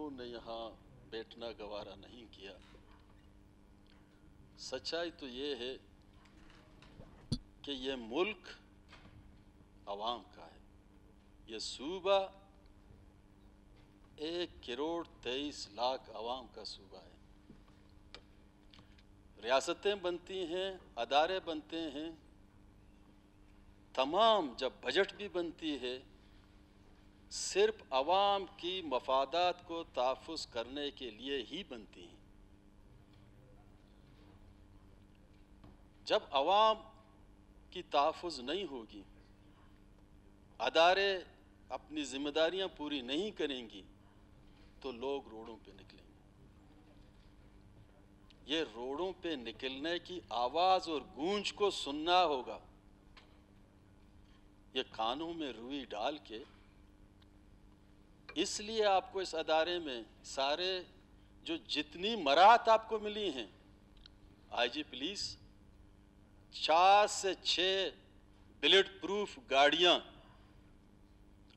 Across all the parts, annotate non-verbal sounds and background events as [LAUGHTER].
लोगों ने यहाँ बैठना गवारा नहीं किया। सच्चाई तो ये है कि ये मुल्क आवाम का है। ये सूबा एक करोड़ तेईस लाख आवाम का सूबा है। रियासतें बनती हैं, अदारे बनते हैं, तमाम जब बजट भी बनती है सिर्फ़ आवाम की मफादात को तहफ़ करने के लिए ही बनती हैं। जब आवाम की तहफ़ नहीं होगी, अदारे अपनी ज़िम्मेदारियाँ पूरी नहीं करेंगी तो लोग रोडों पे निकलेंगे। ये रोडों पे निकलने की आवाज़ और गूंज को सुनना होगा। ये कानों में रुई डाल के इसलिए आपको इस अदारे में सारे जो जितनी मराहत आपको मिली हैं, आईजी पुलिस चार से छः बुलेट प्रूफ गाड़ियाँ,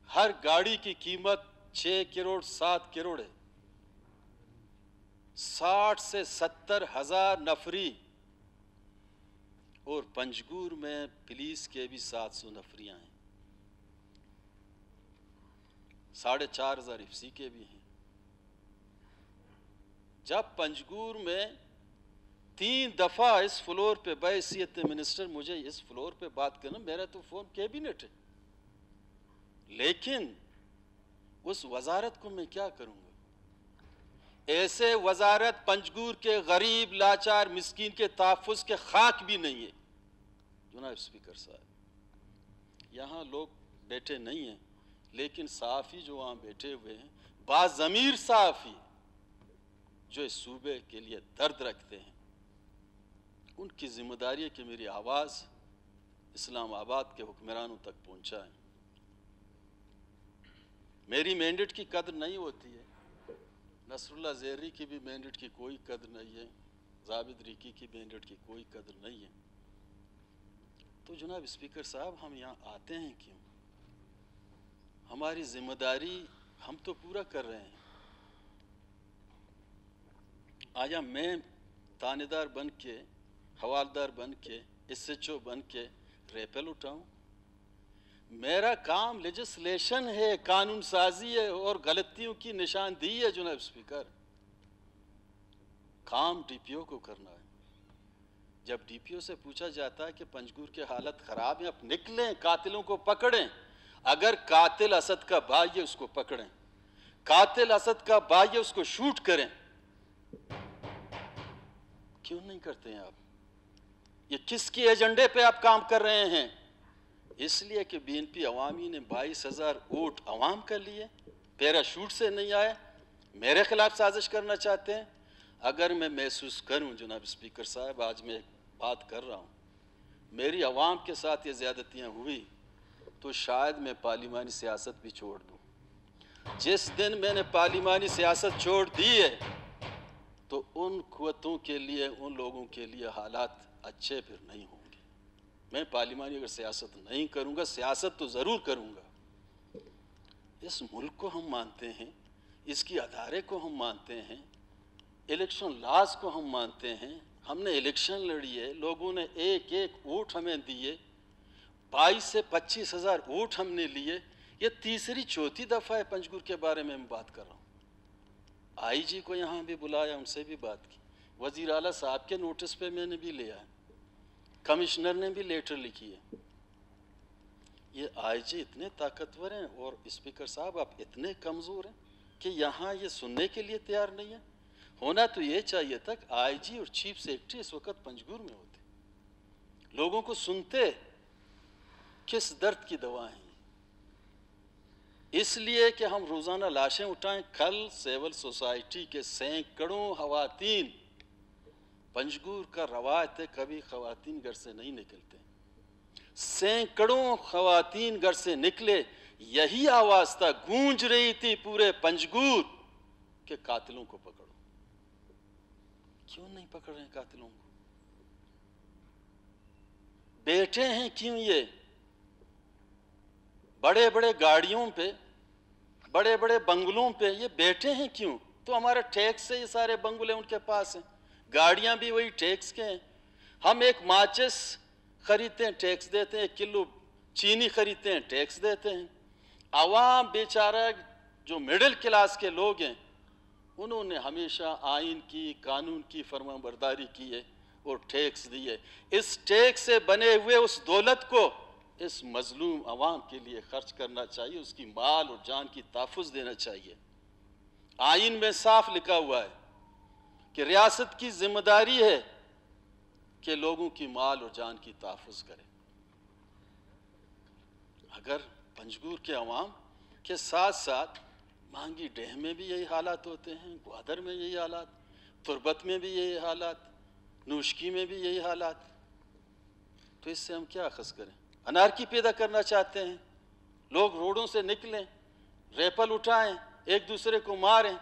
हर गाड़ी की कीमत छः करोड़, सात करोड़ है। साठ से सत्तर हज़ार नफरी और पंजगूर में पुलिस के भी सात सौ नफरियाँ हैं। साढ़े चार हज़ार इफ्सी के भी हैं। जब पंजगूर में तीन दफ़ा इस फ्लोर पे बैसीत मिनिस्टर मुझे इस फ्लोर पे बात करना, मेरा तो फ़ोन कैबिनेट है। लेकिन उस वजारत को मैं क्या करूँगा? ऐसे वजारत पंजगूर के गरीब, लाचार, मिस्किन के तहफ़ के खाक भी नहीं है। जुनाब स्पीकर साहब, यहाँ लोग बैठे नहीं हैं। लेकिन साफ़ी जो वहाँ बैठे हुए हैं, बाज़मीर साफ़ी, जो इस सूबे के लिए दर्द रखते हैं, उनकी ज़िम्मेदारी है कि मेरी आवाज़ इस्लामाबाद के हुक्मरानों तक पहुँचाएँ। मेरी मैंडेट की कदर नहीं होती है। नसरुल्ला जहरी की भी मैंडेट की कोई कदर नहीं है। जाविद रिकी की मैंडेट की कोई कदर नहीं है। तो जनाब स्पीकर साहब, हम यहाँ आते हैं क्यों? हमारी ज़िम्मेदारी हम तो पूरा कर रहे हैं। आया मैं तानेदार बन के, हवालदार बन के एस एच ओ बन के रेपल उठाऊं। मेरा काम लेजिस्लेशन है, कानून साजी है और गलतियों की निशानदी है, जनाब स्पीकर। काम डीपीओ को करना है। जब डीपीओ से पूछा जाता है कि पंजगूर की हालत ख़राब है अब निकलें, कातिलों को पकड़ें। अगर कातिल असद का भाई उसको पकड़ें। कातिल असद का भाई उसको शूट करें। क्यों नहीं करते हैं आप? ये किसके एजेंडे पे आप काम कर रहे हैं? इसलिए कि बीएनपी अवामी ने बाईस हज़ार वोट अवाम कर लिए। पैराशूट से नहीं आए। मेरे खिलाफ साजिश करना चाहते हैं। अगर मैं महसूस करूँ, जनाब स्पीकर साहब, आज मैं बात कर रहा हूँ। मेरी अवाम के साथ ये ज़्यादतियाँ हुई। तो शायद मैं पार्लिमानी सियासत भी छोड़ दूँ। जिस दिन मैंने पार्लिमानी सियासत छोड़ दी है तो उन कुतों के लिए, उन लोगों के लिए हालात अच्छे फिर नहीं होंगे। मैं पार्लिमानी अगर सियासत नहीं करूँगा, सियासत तो ज़रूर करूँगा। इस मुल्क को हम मानते हैं, इसकी अदारे को हम मानते हैं, इलेक्शन लॉज को हम मानते हैं। हमने इलेक्शन लड़ी है, लोगों ने एक एक वोट हमें दिए। बाईस से पच्चीस हज़ार वोट हमने लिए। ये तीसरी, चौथी दफ़ा है पंजगुर के बारे में मैं बात कर रहा हूँ। आईजी को यहाँ भी बुलाया, उनसे भी बात की। वज़ीर अला साहब के नोटिस पे मैंने भी लिया है कमिश्नर ने भी लेटर लिखी है। ये आईजी इतने ताकतवर हैं और स्पीकर साहब, आप इतने कमज़ोर हैं कि यहाँ ये सुनने के लिए तैयार नहीं है। होना तो ये चाहिए था आईजी और चीफ सेक्रेटरी इस वक्त पंजगुर में होते। लोगों को सुनते किस दर्द की दवा है इसलिए कि हम रोज़ाना लाशें उठाएँ कल सिविल सोसाइटी के सैकड़ों खवातीन। पंजगूर का रवायत है, कभी खवातीन घर से नहीं निकलते। सैकड़ों खातन घर से निकले, यही आवाज़ था, गूंज रही थी पूरे पंजगूर के कातिलों को पकड़ो। क्यों नहीं पकड़ रहे कातिलों को? बैठे हैं क्यों ये? बड़े बड़े गाड़ियों पे बड़े बड़े बंगलों पे ये बैठे हैं क्यों? तो हमारा टैक्स से ये सारे बंगले उनके पास हैं। गाड़ियाँ भी वही टैक्स के हैं। हम एक माचिस खरीदते हैं, टैक्स देते हैं, एक किलो चीनी खरीदते हैं, टैक्स देते हैं। आवाम बेचारा जो मिडिल क्लास के लोग हैं, उन्होंने हमेशा आइन की, कानून की फर्मा बरदारी की है और टैक्स दिए इस टैक्स से बने हुए उस दौलत को इस मजलूम आवाम के लिए खर्च करना चाहिए, उसकी माल और जान की तहफ़ देना चाहिए। आइन में साफ़ लिखा हुआ है कि रियासत की ज़िम्मेदारी है कि लोगों की माल और जान की तहफ़ करे। अगर पंजगूर के अवाम के साथ साथ मांगी डेह में भी यही हालात होते हैं, ग्वादर में यही हालात, तुरबत में भी यही हालात, नूशकी में भी यही हालात तो इससे हम क्या अखज़ करें? अनारकी पैदा करना चाहते हैं। लोग रोडों से निकलें, रेपल उठाएँ, एक दूसरे को मारें।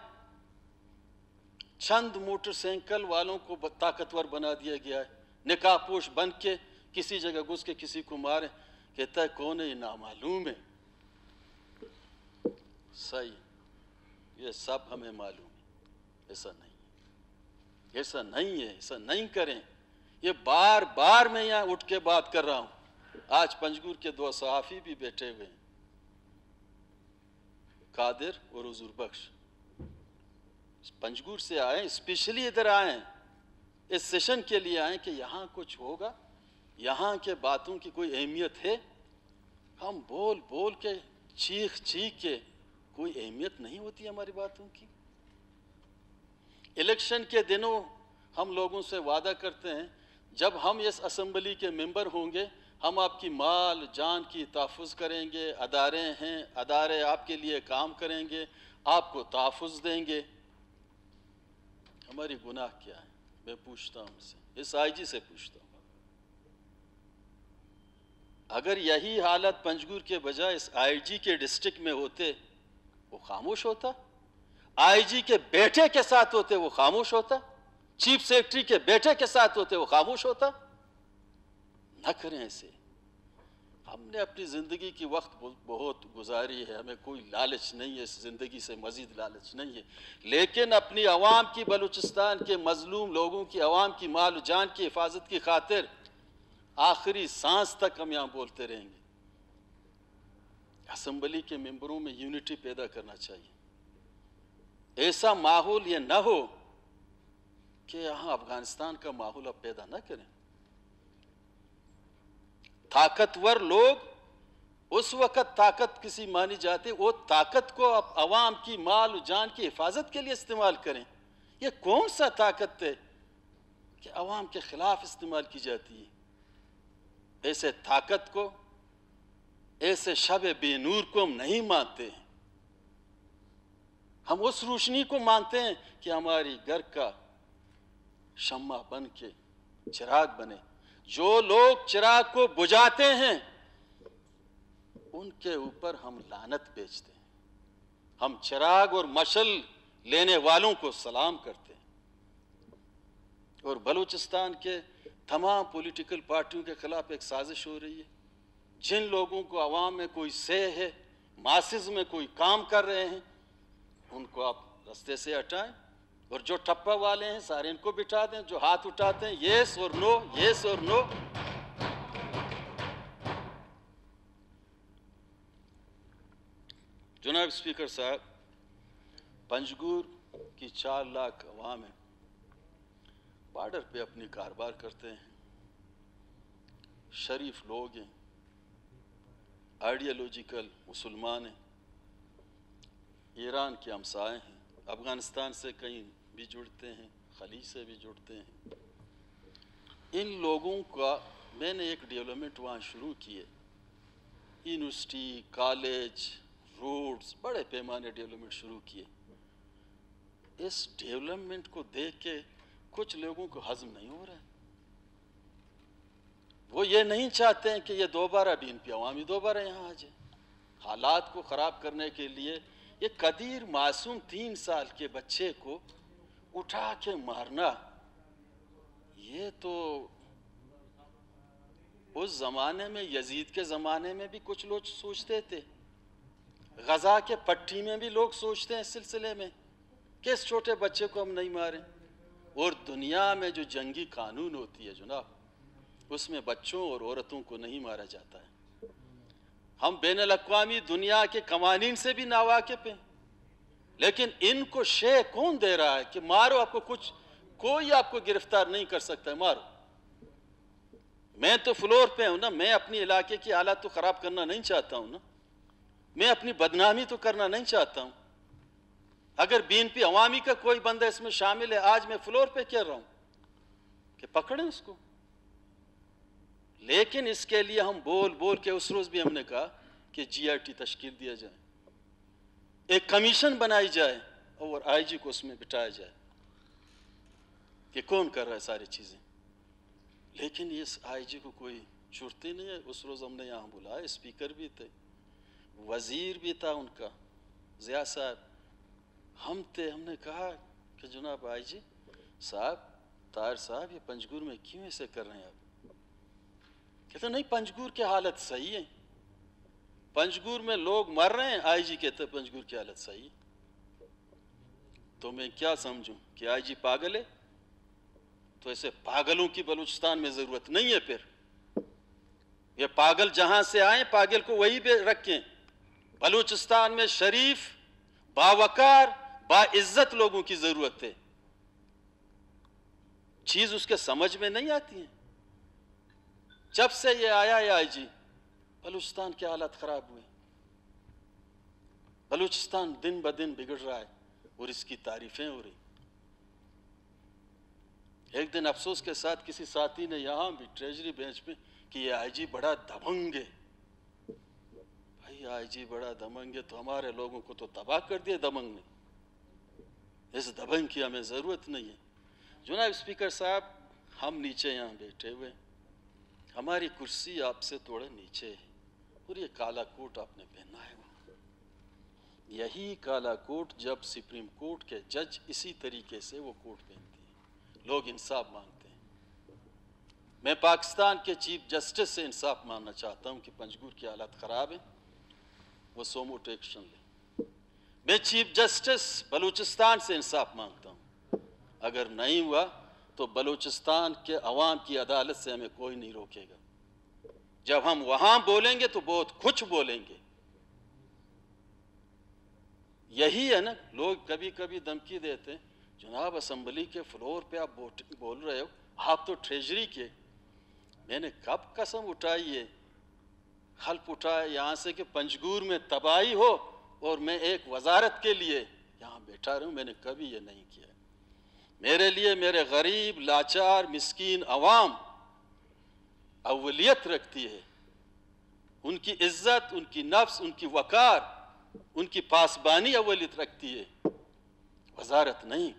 चंद मोटरसाइकिल वालों को ताकतवर बना दिया गया है। निकाहपोश बन के किसी जगह घुस के किसी को मारे। कहता है, कौन है ये नामालूम है? सही। ये सब हमें मालूम है। ऐसा नहीं ऐसा नहीं है, ऐसा नहीं करें। ये बार बार मैं यहाँ उठ के बात कर रहा हूँ। आज पंजगुर के दो सहाफ़ी भी बैठे हुए हैं। कादिर और हजूर बख्श। पंजगुर से आए, स्पेशली इधर आए इस सेशन के लिए आए कि यहाँ कुछ होगा, यहाँ के बातों की कोई अहमियत है। हम बोल बोल के, चीख चीख के कोई अहमियत नहीं होती हमारी बातों की। इलेक्शन के दिनों हम लोगों से वादा करते हैं, जब हम इस असम्बली के मेंबर होंगे हम आपकी माल, जान की तहफ़ करेंगे, अदारे हैं, अदारे आपके लिए काम करेंगे, आपको तहफ़ देंगे। हमारी गुनाह क्या है? मैं पूछता हूँ उनसे इस आईजी से पूछता हूँ। अगर यही हालत पंजगुर के बजाय इस आईजी के डिस्ट्रिक्ट में होते, वो खामोश होता? आईजी के बेटे के साथ होते, वो खामोश होता? चीफ सेक्रेटरी के बेटे के साथ होते, वो खामोश होता? न करें ऐसे। हमने अपनी ज़िंदगी की वक्त बहुत गुजारी है। हमें कोई लालच नहीं है, इस ज़िंदगी से मज़ीद लालच नहीं है। लेकिन अपनी आवाम की, बलूचिस्तान के मजलूम लोगों की, आवाम की माल जान की हिफाजत की खातिर आखिरी सांस तक हम यहाँ बोलते रहेंगे। असम्बली के मेंबरों में यूनिटी पैदा करना चाहिए। ऐसा माहौल ये ना हो कि यहाँ अफ़गानिस्तान का माहौल अब पैदा ना करें। ताकतवर लोग, उस वक़्त ताकत किसी मानी जाती, वो ताकत को आप आवाम की माल, जान की हिफाजत के लिए इस्तेमाल करें। ये कौन सा ताकत है कि आवाम के ख़िलाफ़ इस्तेमाल की जाती है? ऐसे ताकत को, ऐसे शब बेनूर को हम नहीं मानते हैं। हम उस रोशनी को मानते हैं कि हमारी घर का शम्मा बन के चिराग बने। जो लोग चिराग को बुझाते हैं, उनके ऊपर हम लानत बेचते हैं। हम चिराग और मशल लेने वालों को सलाम करते हैं। और बलूचिस्तान के तमाम पॉलिटिकल पार्टियों के खिलाफ एक साजिश हो रही है। जिन लोगों को आवाम में कोई से है मासिस में कोई काम कर रहे हैं, उनको आप रस्ते से हटाएँ। और जो ठप्पा वाले हैं, सारे इनको बिठा दें, जो हाथ उठाते हैं येस और नो येस और नो जनाब स्पीकर साहब, पंजगूर की चार लाख अवाम है, बॉर्डर पे अपनी कारोबार करते हैं, शरीफ लोग हैं आइडियोलॉजिकल मुसलमान हैं, ईरान के हमसाए हैं अफ़गानिस्तान से कहीं भी जुड़ते हैं खली से भी जुड़ते हैं। इन लोगों का, मैंने एक डेवलपमेंट वहाँ शुरू किए यूनिवर्सिटी कॉलेज रोड्स बड़े पैमाने डेवलपमेंट शुरू किए। इस डेवलपमेंट को देख के कुछ लोगों को हजम नहीं हो रहा है। वो ये नहीं चाहते हैं कि ये दोबारा बीन पे अवामी दोबारा यहाँ आ जाए। हालात को ख़राब करने के लिए ये कदीर मासूम तीन साल के बच्चे को उठा के मारना, ये तो उस ज़माने में, यजीद के ज़माने में भी कुछ लोग सोचते थे। गजा के पट्टी में भी लोग सोचते हैं इस सिलसिले में, किस छोटे बच्चे को हम नहीं मारें? और दुनिया में जो जंगी कानून होती है जनाब, उसमें बच्चों और औरतों को नहीं मारा जाता है। हम बैन अवी दुनिया के कवानीन से भी नावाकिफ हैं। लेकिन इनको शे कौन दे रहा है कि मारो आपको कुछ, कोई आपको गिरफ़्तार नहीं कर सकता मारो। मैं तो फ्लोर पे हूँ ना, मैं अपनी इलाके की हालत तो खराब करना नहीं चाहता हूँ ना। मैं अपनी बदनामी तो करना नहीं चाहता हूँ। अगर बीएनपी अवामी का कोई बंदा इसमें शामिल है, आज मैं फ्लोर पे कह रहा हूँ कि पकड़े उसको। लेकिन इसके लिए हम बोल बोल के उस रोज भी हमने कहा कि जीआरटी तश्कील दिया जाए। एक कमीशन बनाई जाए और आईजी को उसमें बिठाया जाए कि कौन कर रहा है सारी चीज़ें। लेकिन इस आईजी को कोई छुड़ती नहीं है। उस रोज हमने यहाँ बुलाया, स्पीकर भी थे, वज़ीर भी था उनका, जिया साहब। हम थे, हमने कहा कि जनाब आई जी साहब, तार साहब, ये पंजगुर में क्यों ऐसे कर रहे हैं आप? कहते नहीं, पंजगुर की हालत सही है। पंजगुर में लोग मर रहे हैं, आई जी कहते पंजगुर की हालत सही है। तो मैं क्या समझूं कि आई जी पागल है? तो ऐसे पागलों की बलूचिस्तान में ज़रूरत नहीं है फिर। ये पागल जहाँ से आए, पागल को वही भी रखें। बलूचिस्तान में शरीफ, बावकार, बाइज्जत लोगों की ज़रूरत है। चीज़ उसके समझ में नहीं आती है। जब से ये आया है आई जी, बलूचिस्तान के हालात खराब हुए। बलूचिस्तान दिन ब दिन बिगड़ रहा है और इसकी तारीफें हो रही। एक दिन अफसोस के साथ किसी साथी ने यहाँ भी ट्रेजरी बेंच में कि ये आईजी बड़ा दबंग। है भाई आईजी बड़ा दबंग है तो हमारे लोगों को तो तबाह कर दिया दबंग ने। इस दबंग की हमें ज़रूरत नहीं है। जुनाब स्पीकर साहब, हम नीचे यहाँ बैठे हुए हमारी कुर्सी आपसे थोड़ा नीचे है और ये काला कोट आपने पहना है यही काला कोट जब सुप्रीम कोर्ट के जज इसी तरीके से वो कोट पहनते हैं। लोग इंसाफ मांगते हैं। मैं पाकिस्तान के चीफ जस्टिस से इंसाफ मांगना चाहता हूँ कि पंजगुर की हालत ख़राब है। वो सोमोट एक्शन ले मैं चीफ जस्टिस बलूचिस्तान से इंसाफ माँगता हूँ। अगर नहीं हुआ तो बलूचिस्तान के अवाम की अदालत से हमें कोई नहीं रोकेगा। जब हम वहाँ बोलेंगे तो बहुत कुछ बोलेंगे। यही है ना, लोग कभी कभी धमकी देते हैं, जनाब असम्बली के फ्लोर पे आप बोल रहे हो, आप तो ट्रेजरी के। मैंने, कब कसम उठाई है हल्प उठाया यहाँ से कि पंजगूर में तबाही हो और मैं एक वजारत के लिए यहाँ बैठा रहूँ? मैंने कभी ये नहीं किया। मेरे लिए मेरे गरीब, लाचार, मिस्कीन, अवाम अवलियत रखती है। उनकी इज़्ज़त, उनकी नफ्स, उनकी वकार, उनकी पासबानी अवलियत रखती है। वजारत नहीं।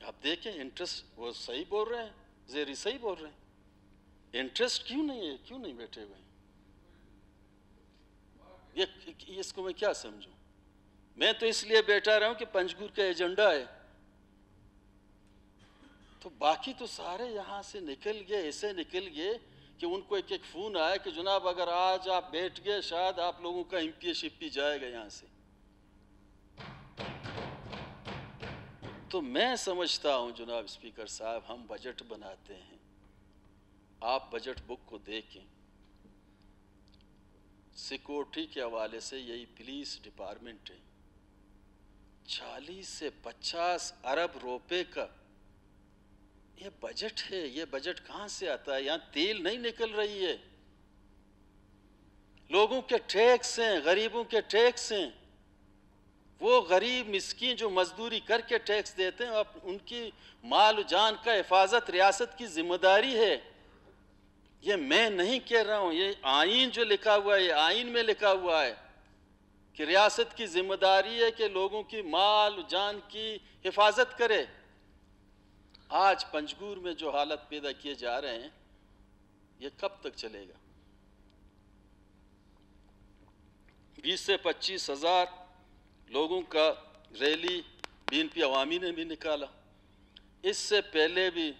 आप देखें इंटरेस्ट वो सही बोल रहे हैं, जेरी सही बोल रहे हैं। इंटरेस्ट क्यों नहीं है? क्यों नहीं बैठे हुए ये इसको मैं क्या समझूं? मैं तो इसलिए बैठा रहा हूँ कि पंचगुर का एजेंडा है। तो बाकी तो सारे यहाँ से निकल गए, ऐसे निकल गए कि उनको एक एक फ़ोन आया कि जनाब, अगर आज आप बैठ गए, शायद आप लोगों का एमपी शिपी जाएगा यहाँ से। तो मैं समझता हूँ जनाब स्पीकर साहब, हम बजट बनाते हैं। आप बजट बुक को देखें। सिक्योरिटी के हवाले से यही पुलिस डिपार्टमेंट है। चालीस से पचास अरब रुपए का। ये बजट है, ये बजट कहाँ से आता है? यहाँ तेल नहीं निकल रही है। लोगों के टैक्स हैं, गरीबों के टैक्स हैं। वो गरीब मिसकीन जो मजदूरी करके टैक्स देते हैं उनकी माल जान का हिफाजत, रियासत की ज़िम्मेदारी है। ये मैं नहीं कह रहा हूँ, ये आइन जो लिखा हुआ है, ये आइन में लिखा हुआ है। कि रियासत की ज़िम्मेदारी है कि लोगों की माल, जान की हिफाजत करे। आज पंजगूर में जो हालत पैदा किए जा रहे हैं, ये कब तक चलेगा? बीस से पच्चीस हज़ार लोगों का रैली बीनपी अवामी ने भी निकाला। इससे पहले भी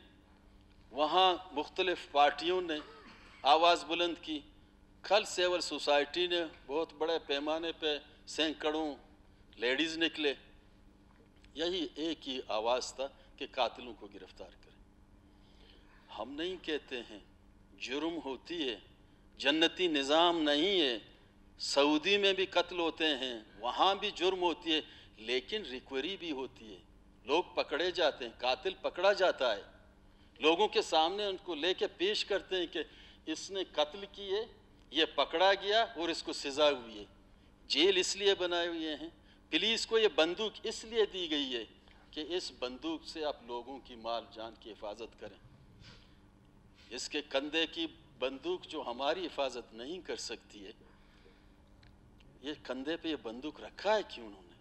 वहाँ मुख्तलिफ़ पार्टियों ने आवाज़ बुलंद की। कल सिविल सोसाइटी ने बहुत बड़े पैमाने पे सैकड़ों लेडीज़ निकले। यही एक ही आवाज़ था कि कातिलों को गिरफ़्तार करें। हम नहीं कहते हैं जुर्म होती है, जन्नती निज़ाम नहीं है। सऊदी में भी कत्ल होते हैं, वहाँ भी जुर्म होती है, लेकिन रिकवरी भी होती है। लोग पकड़े जाते हैं, कातिल पकड़ा जाता है। लोगों के सामने उनको लेके पेश करते हैं कि इसने कत्ल किए ये पकड़ा गया और इसको सज़ा हुई है। जेल इसलिए बनाए हुए हैं, पुलिस को ये बंदूक इसलिए दी गई है कि इस बंदूक से आप लोगों की माल जान की हिफाजत करें। इसके कंधे की बंदूक जो हमारी हिफाजत नहीं कर सकती है, ये कंधे पे ये बंदूक रखा है क्यों उन्होंने?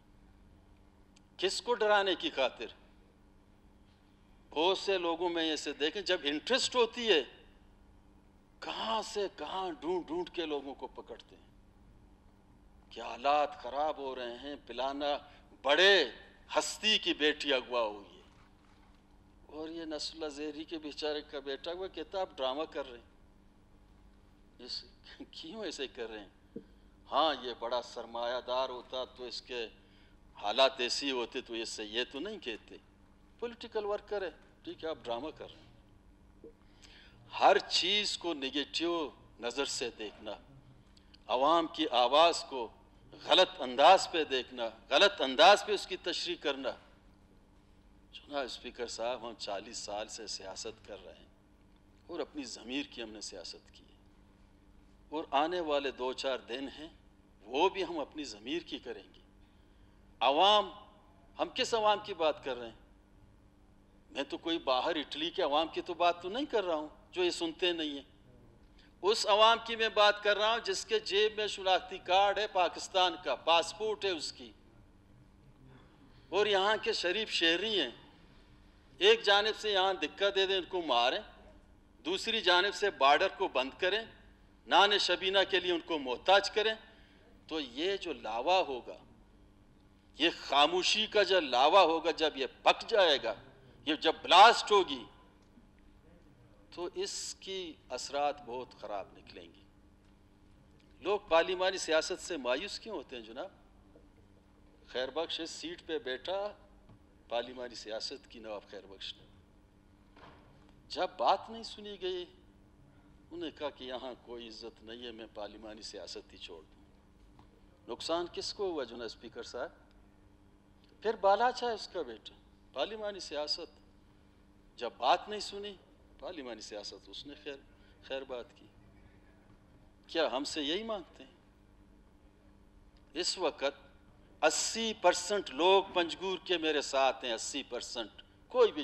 किसको डराने की खातिर? बहुत से लोगों में ऐसे देखें, जब इंटरेस्ट होती है कहाँ से कहाँ ढूंढ ढूंढ के लोगों को पकड़ते हैं? क्या हालात खराब हो रहे हैं? पिलाना, बड़े हस्ती की बेटी अगवा हुई है। और ये नसला जेरी के बेचारे का बेटा हुआ कहता आप ड्रामा कर रहे हैं? [LAUGHS] क्यों ऐसे कर रहे हैं? हाँ ये बड़ा सरमायादार होता तो इसके हालात ऐसी होते तो ये तो नहीं कहते। पॉलिटिकल वर्कर है, ठीक है, आप ड्रामा कर रहे हैं। हर चीज़ को नेगेटिव नज़र से देखना, आवाम की आवाज़ को गलत अंदाज पे देखना, गलत अंदाज पे उसकी तशरी करना। चुना स्पीकर साहब, हम चालीस साल से सियासत कर रहे हैं और अपनी ज़मीर की हमने सियासत की है। और आने वाले दो चार दिन हैं, वो भी हम अपनी ज़मीर की करेंगे। आवाम, हम किस आवाम की बात कर रहे हैं? मैं तो कोई बाहर इटली के अवाम की तो बात तो नहीं कर रहा हूँ। जो ये सुनते नहीं है। उस आवाम की मैं बात कर रहा हूँ, जिसके जेब में शुनाख्ती कार्ड है, पाकिस्तान का, पासपोर्ट है उसकी। और यहाँ के शरीफ शहरी हैं। एक जानब से यहाँ दिक्कत दे दें उनको मारें। दूसरी जानब से बार्डर को बंद करें। नान शबीना के लिए उनको मोहताज करें। तो ये जो लावा होगा, ये खामोशी का जो लावा होगा, जब ये पक जाएगा, ये जब ब्लास्ट होगी तो इसकी असरात बहुत ख़राब निकलेंगी। लोग पार्लिमानी सियासत से मायूस क्यों होते हैं जनाब? खैर बख्श इस सीट पे बैठा, पार्लिमानी सियासत की नवाब खैर बख्श ने। जब बात नहीं सुनी गई, उन्हें कहा कि यहाँ कोई इज़्ज़त नहीं है, मैं पार्लिमानी सियासत ही छोड़ दूँ। नुकसान किसको हुआ जुना स्पीकर साहब? फिर बालाचा है उसका बेटा, पार्लिमानी सियासत। जब बात नहीं सुनी पार्लिमानी सियासत उसने खैर खैर बात की क्या हमसे यही मांगते हैं इस वक्त 80 परसेंट लोग पंजगूर के मेरे साथ हैं 80 परसेंट कोई भी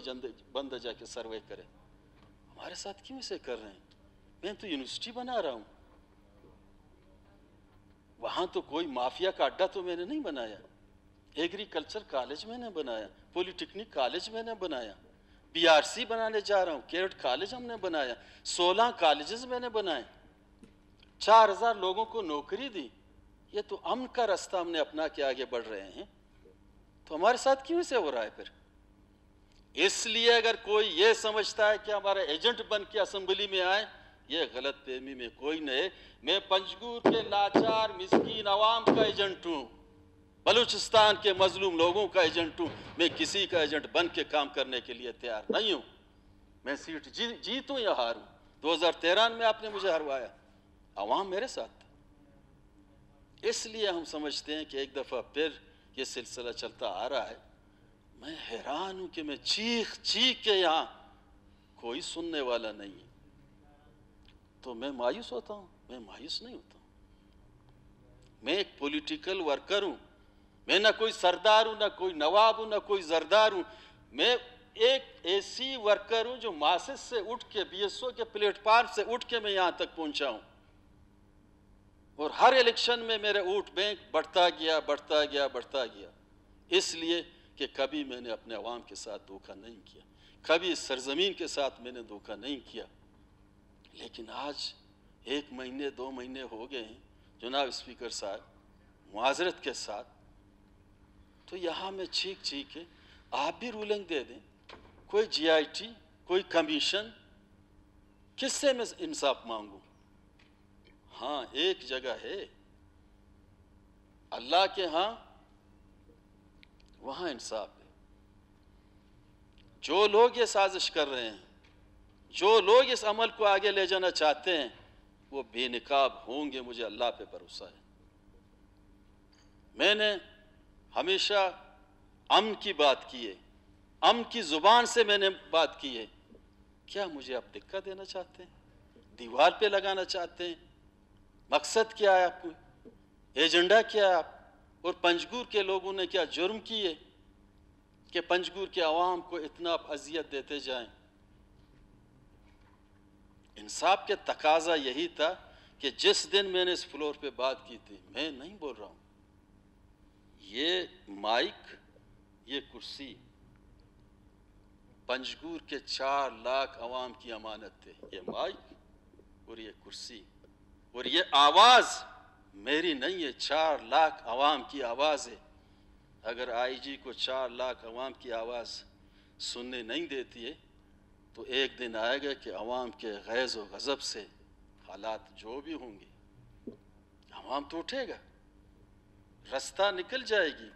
बंद जाके सर्वे करे हमारे साथ क्यों इसे कर रहे हैं मैं तो यूनिवर्सिटी बना रहा हूँ वहाँ तो कोई माफिया का अड्डा तो मैंने नहीं बनाया एग्रीकल्चर कॉलेज मैंने बनाया पॉलिटेक्निक कॉलेज मैंने बनाया बीआरसी बनाने जा रहा हूँ केरट कॉलेज हमने बनाया, सोलह कॉलेजेस मैंने बनाए, चार हज़ार लोगों को नौकरी दी, ये तो अमन का रास्ता हमने अपना के आगे बढ़ रहे हैं तो हमारे साथ क्यों से हो रहा है फिर? इसलिए अगर कोई ये समझता है कि हमारा एजेंट बन के असेंबली में आए, ये गलत फहमी में कोई नहीं, मैं पंचगूर के लाचार, मिसकीन, आवाम का एजेंट हूँ। बलूचिस्तान के मजलूम लोगों का एजेंट। हूँ मैं किसी का एजेंट बन के काम करने के लिए तैयार नहीं हूँ। मैं सीट जी, जीतूँ या हारूँ? 2013 में आपने मुझे हरवाया। अवाम मेरे साथ इसलिए हम समझते हैं कि एक दफ़ा फिर ये सिलसिला चलता आ रहा है। मैं हैरान हूँ कि मैं चीख चीख के यहाँ कोई सुनने वाला नहीं है। तो मैं मायूस होता हूँ? मैं मायूस नहीं होता मैं एक पॉलिटिकल वर्कर हूँ। मैं ना कोई सरदार हूँ, ना कोई नवाब हूँ, ना कोई जरदार हूँ। मैं एक ऐसी वर्कर हूँ जो मासिस से उठ के बीएसओ के प्लेटफार्म से उठ के मैं यहाँ तक पहुँचा हूँ। और हर इलेक्शन में मेरे वोट बैंक बढ़ता गया बढ़ता गया बढ़ता गया। इसलिए कि कभी मैंने अपने अवाम के साथ धोखा नहीं किया। कभी इस सरजमीन के साथ मैंने धोखा नहीं किया। लेकिन आज एक महीने, दो महीने हो गए हैं, जनाब स्पीकर साहब, मुआजरत के साथ तो यहाँ में चीख चीख के आप भी रूलिंग दे दें। कोई जीआईटी कोई कमीशन, किससे मैं इंसाफ मांगू? हाँ एक जगह है। अल्लाह के हाँ वहाँ इंसाफ है। जो लोग ये साजिश कर रहे हैं, जो लोग इस अमल को आगे ले जाना चाहते हैं, वो बेनकाब होंगे, मुझे अल्लाह पे भरोसा है। मैंने हमेशा अम की बात की है। अम की ज़ुबान से मैंने बात की है। क्या मुझे आप दिक्कत देना चाहते हैं? दीवार पे लगाना चाहते हैं? मकसद क्या है आपको? एजेंडा क्या है आप? और पंजगूर के लोगों ने क्या जुर्म किए? कि पंजगूर के आवाम को इतना आप अजियत देते जाएँ? इंसाफ के तकाजा यही था कि जिस दिन मैंने इस फ्लोर पे बात की थी, मैं नहीं बोल रहा हूँ। ये माइक, ये कुर्सी, पंजगूर के चार लाख अवाम की अमानत थे। ये माइक और ये कुर्सी और ये आवाज़, मेरी नहीं है चार लाख अवाम की आवाज़ है। अगर आईजी को चार लाख अवाम की आवाज़ सुनने नहीं देती है तो एक दिन आएगा कि अवाम के गैज़ व गज़ब से हालात जो भी होंगे, अवाम तो उठेगा। रास्ता निकल जाएगी।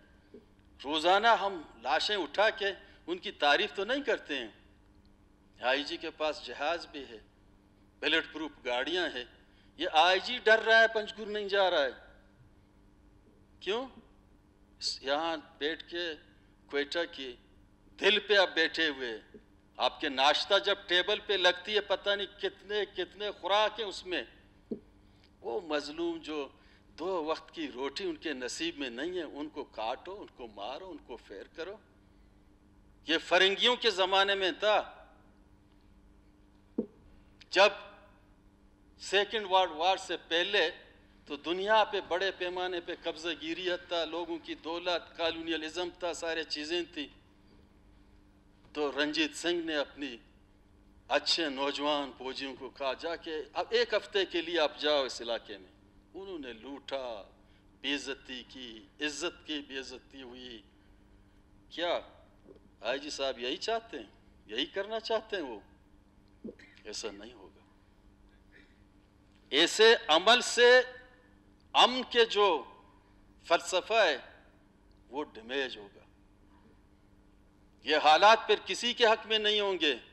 रोज़ाना हम लाशें उठा के उनकी तारीफ़ तो नहीं करते हैं। आईजी के पास जहाज़ भी है, बुलेट प्रूफ गाड़ियाँ हैं। ये आईजी डर रहा है, पंचकुर नहीं जा रहा है। क्यों? यहाँ बैठ के क्वेटा की दिल पे आप बैठे हुए आपके नाश्ता जब टेबल पे लगती है, पता नहीं कितने कितने खुराक हैं उसमें। वो मजलूम जो दो वक्त की रोटी उनके नसीब में नहीं है, उनको काटो, उनको मारो, उनको फेर करो। ये फरंगियों के ज़माने में था, जब सेकेंड वर्ल्ड वार से पहले तो दुनिया पे बड़े पैमाने पे कब्जा गिरियत था, लोगों की दौलत, कॉलोनियलिज्म था, सारे चीज़ें थी। तो रंजीत सिंह ने अपनी अच्छे नौजवान फौजियों को कहा, जाके, अब एक हफ़्ते के लिए आप जाओ इस इलाके में। उन्होंने लूटा बेज़ती की, इज़्ज़त की बेज़ती हुई। क्या आई जी साहब यही चाहते हैं? यही करना चाहते हैं वो? ऐसा नहीं होगा। ऐसे अमल से अम के जो फलसफा है, वो डैमेज होगा। ये हालात फिर किसी के हक में नहीं होंगे।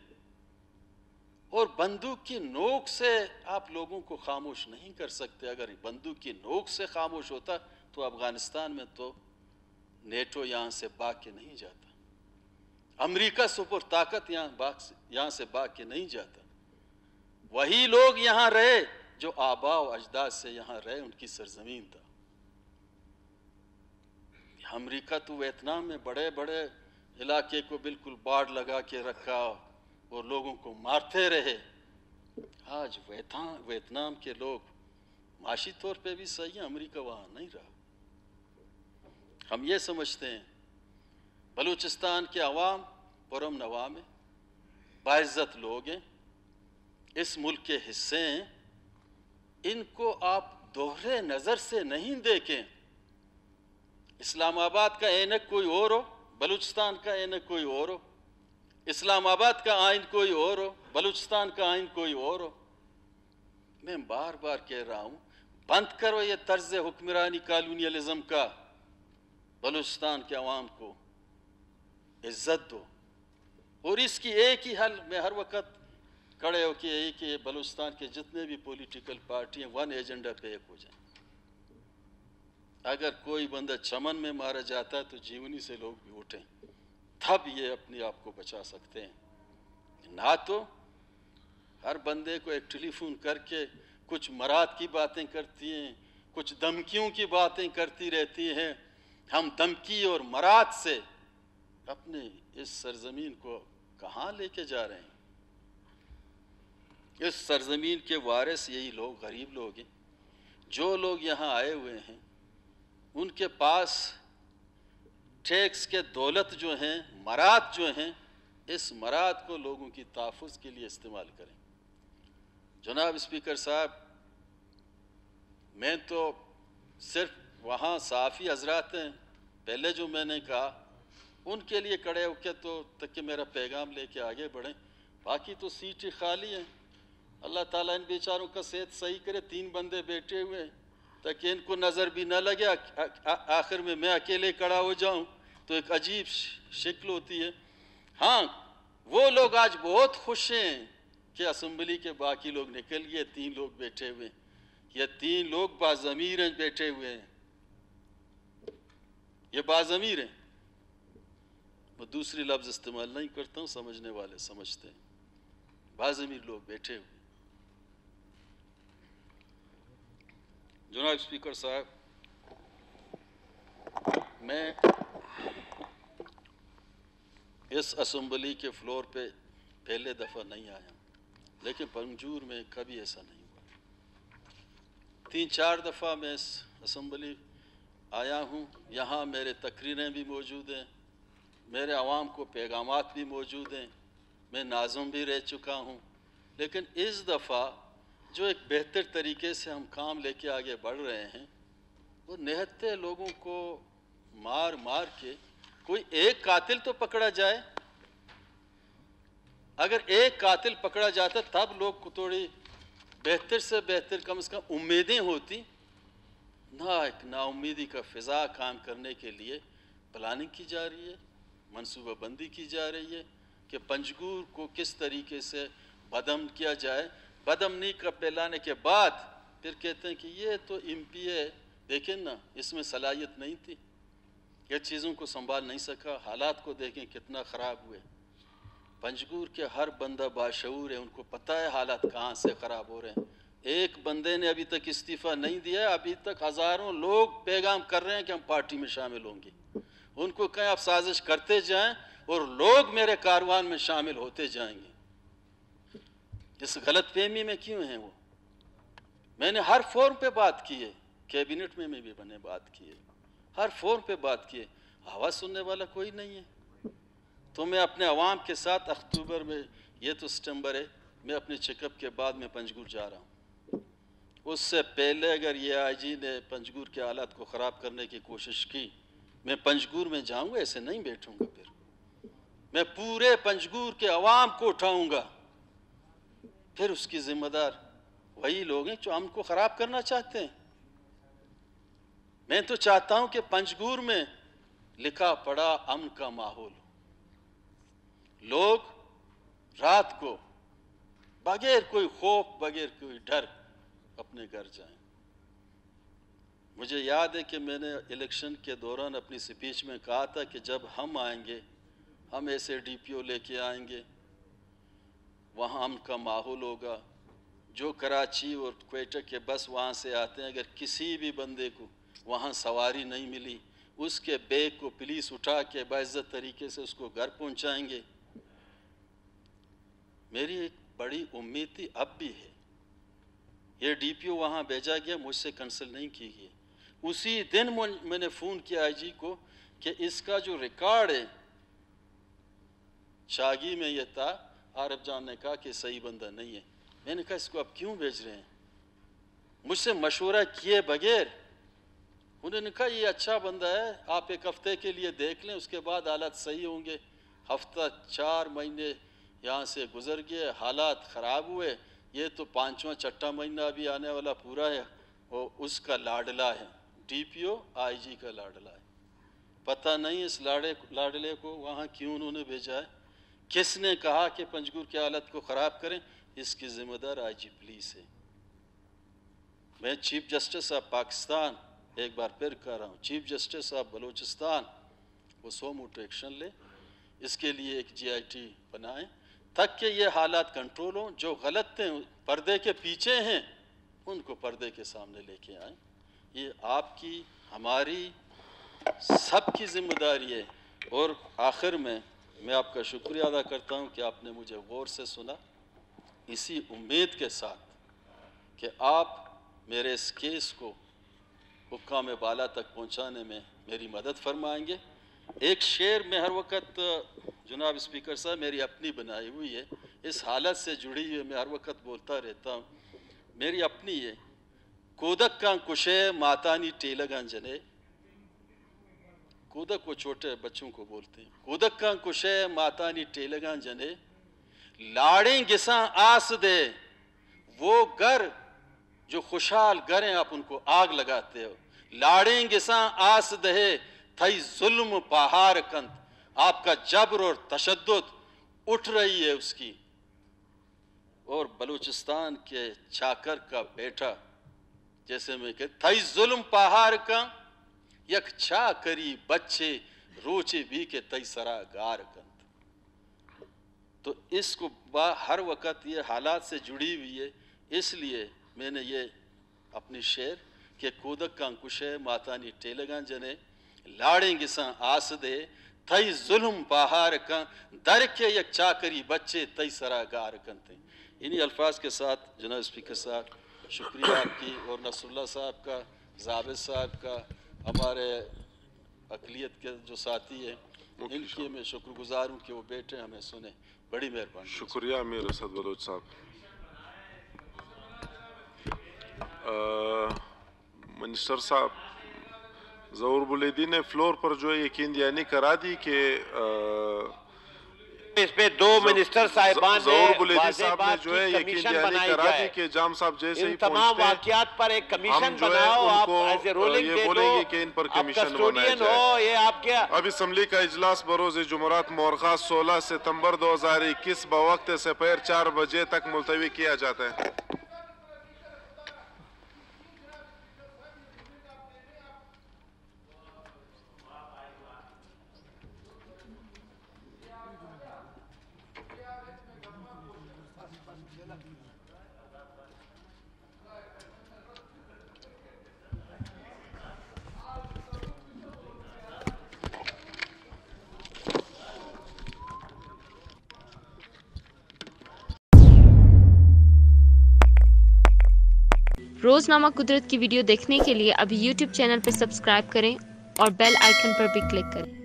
और बंदूक की नोक से आप लोगों को खामोश नहीं कर सकते। अगर बंदूक की नोक से खामोश होता तो अफ़गानिस्तान में तो नेटो यहाँ से भाग के नहीं जाता। अमेरिका सुपर ताकत यहाँ भाग यहाँ से भाग के नहीं जाता। वही लोग यहाँ रहे, जो आबाव अजदाद से यहाँ रहे, उनकी सरजमीन था। अमरीका तो वियतनाम में बड़े बड़े इलाके को बिल्कुल बाढ़ लगा के रखा और लोगों को मारते रहे। आज वियतनाम के लोग माशी तौर पे भी सही है, अमेरिका वहाँ नहीं रहा। हम ये समझते हैं, बलूचिस्तान के अवाम पुरम नवा में बाइज़्ज़त लोग हैं, इस मुल्क के हिस्से हैं, इनको आप दोहरे नज़र से नहीं देखें। इस्लामाबाद का एनक कोई और हो, बलूचिस्तान का एनक कोई और हो इस्लामाबाद का आइन कोई और हो, बलूचिस्तान का आइन कोई और हो। मैं बार बार कह रहा हूँ, बंद करो ये तर्ज हुक्मरानी कॉलोनियलिज्म का। बलूचिस्तान के अवाम को इज़्ज़त दो। और इसकी एक ही हल मैं हर वक्त खड़े के यही कि बलूचिस्तान के जितने भी पॉलिटिकल पार्टी हैं, वन एजेंडा पे एक हो जाए। अगर कोई बंदा चमन में मारा जाता है तो जीवनी से लोग भी उठें। तब ये अपने आप को बचा सकते हैं। ना तो हर बंदे को एक टेलीफोन करके कुछ मराद की बातें करती हैं, कुछ धमकियों की बातें करती रहती हैं। हम धमकी और मराद से अपने इस सरजमीन को कहाँ लेके जा रहे हैं? इस सरजमीन के वारिस यही लोग, गरीब लोग हैं। जो लोग यहाँ आए हुए हैं, उनके पास टैक्स के दौलत जो हैं, मरात जो हैं, इस मरात को लोगों की तहफ़ के लिए इस्तेमाल करें। जनाब स्पीकर साहब, मैं तो सिर्फ़ वहाँ साफ़ी हजरात हैं, पहले जो मैंने कहा, उनके लिए खड़े होकर तो तक कि मेरा पैगाम लेके आगे बढ़ें, बाकी तो सीटें खाली हैं। अल्लाह ताला इन बेचारों का सेहत सही करे, तीन बंदे बैठे हुए हैं, ताकि इनको नज़र भी न लगे आखिर में मैं अकेले खड़ा हो जाऊँ। तो एक अजीब शक्ल होती है। हाँ वो लोग आज बहुत खुश हैं कि असम्बली के बाकी लोग निकल गए, तीन लोग बैठे हुए ये तीन लोग बाज़मीर बैठे हुए हैं। ये बाज़मीर हैं। मैं दूसरी लफ्ज़ इस्तेमाल नहीं करता हूँ, समझने वाले समझते हैं। बाज़मीर लोग बैठे हुए जनाब स्पीकर साहब, मैं इस असम्बली के फ्लोर पे पहले दफ़ा नहीं आया, लेकिन पंजूर में कभी ऐसा नहीं हुआ। तीन चार दफ़ा मैं इस असम्बली आया हूँ, यहाँ मेरे तकरीरें भी मौजूद हैं, मेरे आवाम को पैगाम भी मौजूद हैं, मैं नाजम भी रह चुका हूँ। लेकिन इस दफ़ा जो एक बेहतर तरीके से हम काम लेके आगे बढ़ रहे हैं, वो निहत्ते लोगों को मार मार के कोई एक कातिल तो पकड़ा जाए? अगर एक कातिल पकड़ा जाता, तब लोग को थोड़ी बेहतर से बेहतर कम से कम उम्मीदें होती। ना एक नाउमीदी का फ़िज़ा काम करने के लिए प्लानिंग की जा रही है मनसूबाबंदी की जा रही है कि पंजगूर को किस तरीके से बदम किया जाए। बदमनी का फैलाने के बाद फिर कहते हैं कि ये तो एम पी ए देखें ना, इसमें सलाहियत नहीं थी। ये चीज़ों को संभाल नहीं सका, हालात को देखें कितना ख़राब हुए। पंजगूर के हर बंदा बाशूर है, उनको पता है हालात कहाँ से ख़राब हो रहे हैं। एक बंदे ने अभी तक इस्तीफ़ा नहीं दिया, अभी तक हज़ारों लोग पैगाम कर रहे हैं कि हम पार्टी में शामिल होंगे। उनको कहें आप साजिश करते जाएँ और लोग मेरे कारवान में शामिल होते जाएँगे। इस गलत फहमी में क्यों हैं वो? मैंने हर फोरम पे बात की है, कैबिनेट में भी मैंने बात की है। हर फोरम पे बात किए। आवाज़ सुनने वाला कोई नहीं है। तो मैं अपने अवाम के साथ अक्टूबर में, ये तो सितंबर है, मैं अपने चेकअप के बाद मैं पंजगुर जा रहा हूँ। उससे पहले अगर ये आईजी ने पंजगुर के हालात को ख़राब करने की कोशिश की, मैं पंजगुर में जाऊँगा, ऐसे नहीं बैठूँगा फिर। मैं पूरे पंजगुर के अवाम को उठाऊँगा। फिर उसकी जिम्मेदार वही लोग हैं जो हमको ख़राब करना चाहते हैं। मैं तो चाहता हूँ कि पंचगूर में लिखा पड़ा अमन का माहौल लोग रात को बगैर कोई खौफ, बगैर कोई डर अपने घर जाएँ। मुझे याद है कि मैंने इलेक्शन के दौरान अपनी स्पीच में कहा था कि जब हम आएँगे, हम ऐसे डीपीओ लेके आएँगे, वहाँ अमन का माहौल होगा। जो कराची और क्वेटा के बस वहाँ से आते हैं, अगर किसी भी बंदे को वहाँ सवारी नहीं मिली। उसके बैग को पुलिस उठा के बाज़त तरीके से उसको घर पहुँचाएँगे। मेरी एक बड़ी उम्मीद थी, अब भी है। ये डीपीओ वहाँ भेजा गया, मुझसे कंसल्ट नहीं की गई। उसी दिन मैंने फ़ोन किया आईजी को कि इसका जो रिकॉर्ड है शागी में यह था, आरब जान ने कहा कि सही बंदा नहीं है। मैंने कहा, इसको आप क्यों भेज रहे हैं? मुझसे मशवरा किए बगैर उन्होंने कहा, ये अच्छा बंदा है, आप एक हफ़्ते के लिए देख लें, उसके बाद हालात सही होंगे। हफ़्ता चार महीने यहाँ से गुजर गए हालात ख़राब हुए। ये तो पाँचवा छठा महीना अभी आने वाला पूरा है, वो उसका लाडला है, डीपीओ, आईजी का लाडला है। पता नहीं इस लाड़े, लाडले को वहाँ क्यों उन्होंने भेजा है। किसने कहा कि पंजगुर की हालत को ख़राब करें? इसकी ज़िम्मेदार आई जी पुलिस है। मैं चीफ जस्टिस ऑफ़ पाकिस्तान एक बार फिर कह रहा हूँ चीफ जस्टिस ऑफ़ बलूचिस्तान, वो सो मोटो एक्शन ले, इसके लिए एक जीआईटी बनाएँ के ये हालात कंट्रोल हों, जो गलत थे, पर्दे के पीछे हैं, उनको पर्दे के सामने लेके आए। ये आपकी, हमारी, सबकी ज़िम्मेदारी है। और आखिर में, मैं आपका शुक्रिया अदा करता हूँ कि आपने मुझे गौर से सुना। इसी उम्मीद के साथ कि आप मेरे इस केस को हुक्का में बाला तक पहुँचाने में मेरी मदद फरमाएँगे। एक शेर में हर वक्त, जनाब स्पीकर साहब, मेरी अपनी बनाई हुई है। इस हालत से जुड़ी हुई मैं हर वक्त बोलता रहता हूँ। मेरी अपनी है। कोदक का कुशे, मातानी टेलगा जने। कूदक वो छोटे बच्चों को बोलते हैं। कूदक का कुशे माता नी टेलगा जने। लाड़े गिसा आस दे। वो घर जो खुशहाल करें आप उनको आग लगाते हो। लाड़ेंगे सा आस दहे, थई जुल्म पहाड़ कंत। आपका जबर और तशद उठ रही है उसकी। और बलूचिस्तान के चाकर का बेटा, जैसे मैं कह, थई जुल्म पहाड़ का यक छा करी बच्चे रोचे भी के तई सरा गार कंत। तो इसको हर वक्त ये हालात से जुड़ी हुई है, इसलिए मैंने ये अपनी शेर के कूदक का अंकुश है मातानी टेलगा जने। लाड़ेंगे सा आस दे थई जुल्म पहाड़ का दर के यक चाकरी बच्चे तई सरा गार कंते। इन्हीं अल्फाज के साथ जनाब स्पीकर साहब शुक्रिया आपकी और नसरुल्ला साहब का जावेद साहब का हमारे अकलीत के जो साथी हैं इनकी मैं शुक्रगुजार हूँ कि वो बेटे हमें सुने। बड़ी मेहरबानी। शुक्रिया अमीर असद बलोच साहब। मिनिस्टर साहब जहूर बुलेदी ने फ्लोर पर जो है यकीन दयानी करा दी कि इस पे दो मिनिस्टर साहिबान जहूर बुलेदी साहब ने जो है यकीन दयानी करा दी कि जाम साहब जैसे ही तमाम वाकियात पर एक कमीशन बनाओ आप एज ए रोलिंग ये बोलेंगे कि इन पर कमीशन बनाया हो ये आपके अब असम्बली का इजलास बरोज जुमरात मोरखा 16 सितंबर 2021 बवक्त सपैर चार बजे तक मुलतवी किया जाता है। रोज़नामा कुदरत की वीडियो देखने के लिए अभी यूट्यूब चैनल पर सब्सक्राइब करें और बेल आइकन पर भी क्लिक करें।